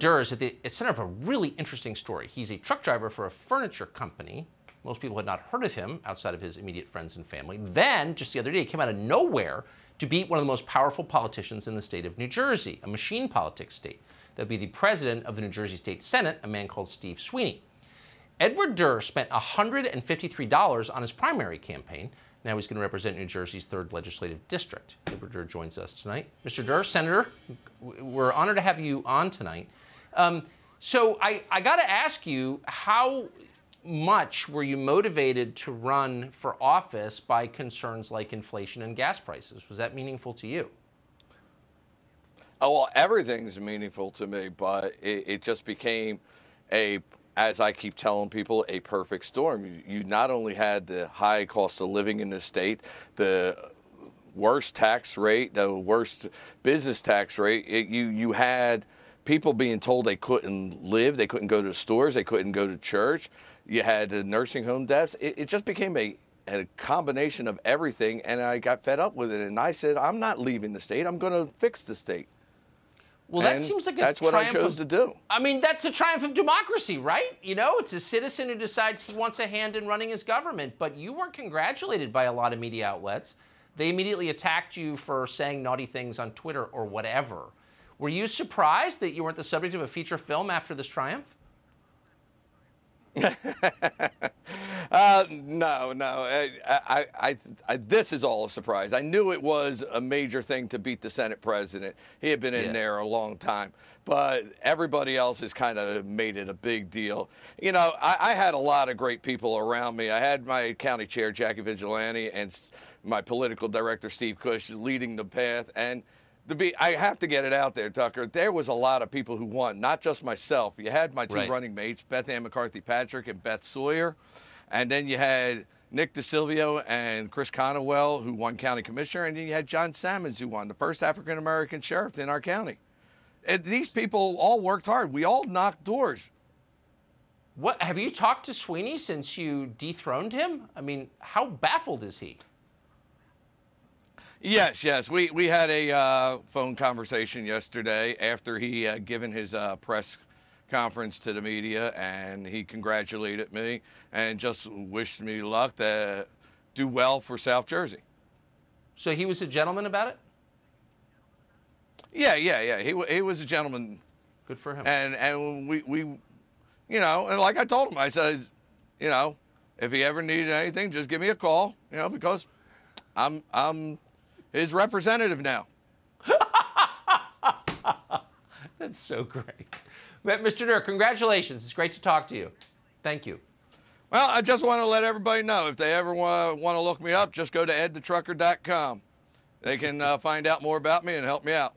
Durr is at the center of a really interesting story. He's a truck driver for a furniture company. Most people had not heard of him outside of his immediate friends and family. Then, just the other day, he came out of nowhere to beat one of the most powerful politicians in the state of New Jersey, a machine politics state. That'd be the president of the New Jersey State Senate, a man called Steve Sweeney. Edward Durr spent $153 on his primary campaign. Now he's going to represent New Jersey's 3rd legislative district. Edward Durr joins us tonight. Mr. Durr, Senator, we're honored to have you on tonight. Um, so I, I got to ask you, how much were you motivated to run for office by concerns like inflation and gas prices? Was that meaningful to you? Oh, well, everything's meaningful to me, but it, it just became a, as I keep telling people, a perfect storm. You, you not only had the high cost of living in the state, the worst tax rate, the worst business tax rate, it, you, you had people being told they couldn't live, they couldn't go to stores, they couldn't go to church. You had the nursing home deaths. It, it just became a, a combination of everything, and I got fed up with it. And I said, I'm not leaving the state. I'm going to fix the state. Well, that seems like a that's what I chose of, to do. I mean, that's a triumph of democracy, right? You know, it's a citizen who decides he wants a hand in running his government. But you weren't congratulated by a lot of media outlets. They immediately attacked you for saying naughty things on Twitter or whatever. Were you surprised that you weren't the subject of a feature film after this triumph? uh, no, no. I, I, I, I, this is all a surprise. I knew it was a major thing to beat the Senate president. He had been in yeah. there a long time, but everybody else has kind of made it a big deal. You know, I, I, had a lot of great people around me. I had my county chair, Jacci Vigilante, and my political director, Steve Cush, leading the path. And to be, I have to get it out there, Tucker. There was a lot of people who won, not just myself. You had my two right. running mates, Beth Ann McCarthy Patrick and Beth Sawyer, and then you had Nick DeSilvio and Chris Konawel, who won county commissioner, and then you had John Sammons, who won the first African American sheriff in our county. And these people all worked hard. We all knocked doors. What have you talked to Sweeney since you dethroned him? I mean, how baffled is he? Yes, yes. We we had a uh, phone conversation yesterday after he uh, given his uh, press conference to the media, and he congratulated me and just wished me luck to do well for South Jersey. So he was a gentleman about it. Yeah, yeah, yeah. He he was a gentleman. Good for him. And and we we, you know, and like I told him, I said, you know, if he ever needed anything, just give me a call. You know, because I'm I'm his representative now. That's so great. Mr. Durr, congratulations. It's great to talk to you. Thank you. Well, I just want to let everybody know if they ever want to, want to look me up, just go to edthetrucker.com. They can uh, find out more about me and help me out.